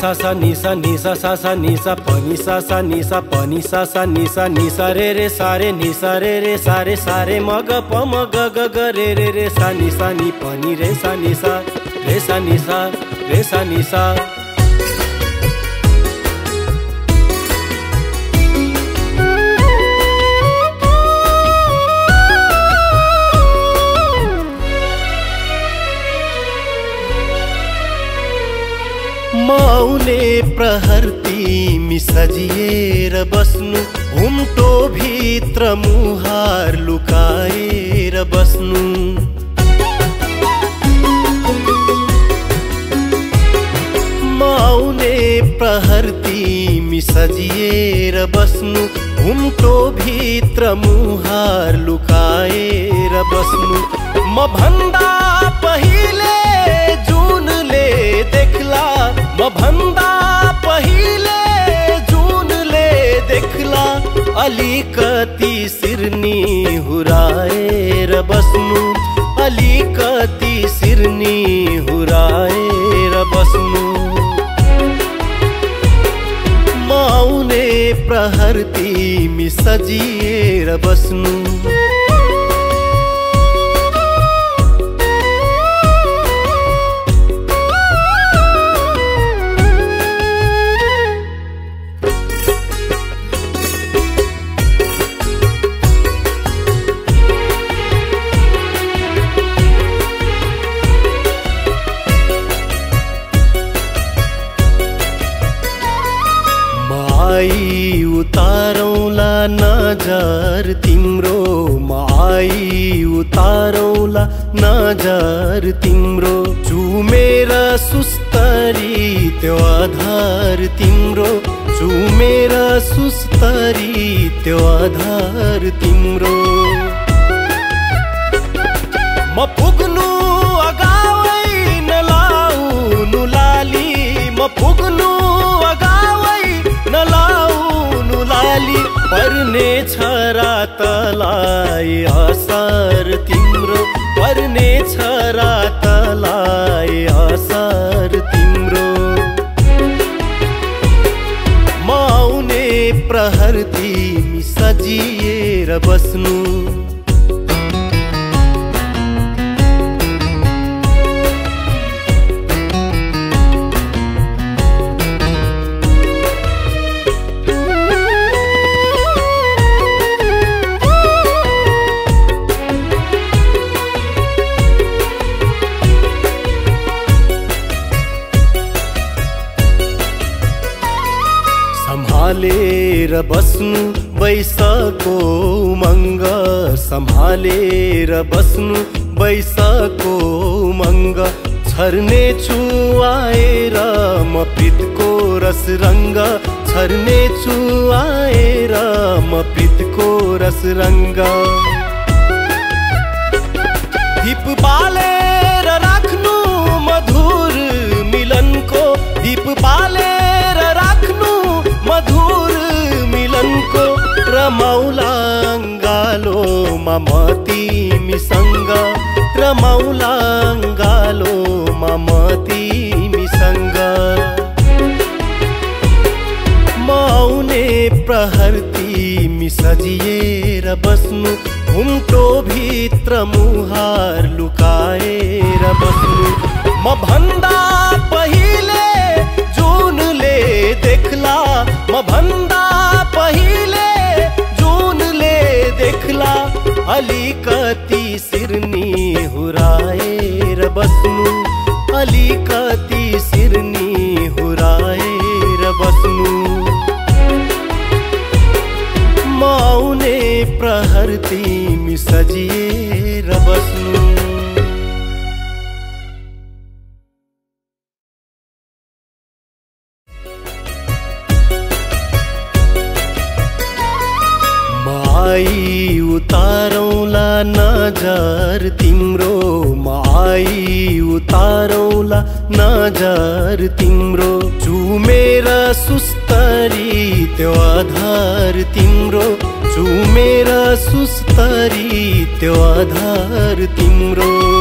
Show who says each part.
Speaker 1: सा सा निसा निसा सा सा निसा पनि सा सा निसा पनि सा सा निसा निसा रे रे सारे निसा रे रे सारे सारे मग प म ग ग रे रे रे सा निसा नि पनि रे सा निसा। रे सा निसा रे सा निसा
Speaker 2: मौले प्रहर तिमी सजिएर बस्नु घुम्टो भित्र मुहार लुकाएर बस्नु। प्रहर तिमी सजिएर बस्नु घुम्टो भित्र मुहार लुकाएर बस्नु म भन्दा पहिले जुनले देख्ला म भन्दा पहिले जुनले देख्ला। अलिकति सिर्नी हुराएर बस्नु अलिकति सिर्नी हुराएर बस्नु मौने प्रहर तिमी सजिएर बस्नु। माई उतारौला नजर तिम्रो माई उतारौला नजर तिम्रो चुमेर सुस्तरी त्यो आधार तिम्रो चुमेर सुस्तरी त्यो आधार तिम्रो। पर्ने छ रातलाई असर तिम्रो पर्ने छ रातलाई सम्हालेर बस्नु बैसको मङ्ग सम्हालेर बस्नु बैसको मङ्ग छर्ने छु आएर म प्रीतको रस रङ्ग छर्ने छु आएर म प्रीतको रस रङ्ग दीप बालेर रमाउला अङ्गालोमा म तिमीसँग। रमाउला अङ्गालोमा म तिमीसँग। मौने प्रहर तिमी सजिएर बस्नु। घुम्टो भित्र मुहार लुकाएर बस्नु। म भन्दा अलिकति सिर्नी हुराएर बस्नु अलिकति सिर्नी हुराएर बस्नु मौने प्रहर तिमी सजिएर बस्नु उतारौला नजर तिम्रो म आई उतारौला नजर तिम्रो। चुमेर सुस्तरी त्यो आधार तिम्रो। चुमेर सुस्तरी त्यो आधार तिम्रो।